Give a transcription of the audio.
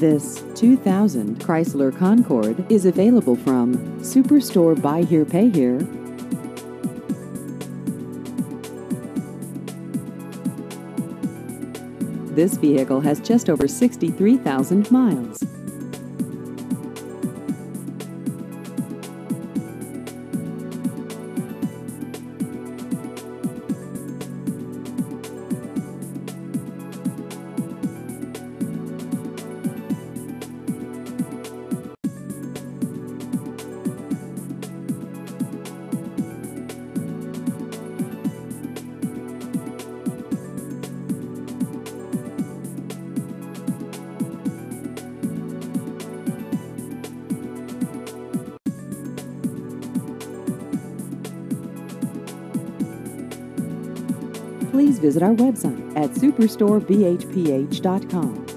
This 2000 Chrysler Concorde is available from Superstore Buy Here Pay Here. This vehicle has just over 63,000 miles. Please visit our website at superstorebhph.com.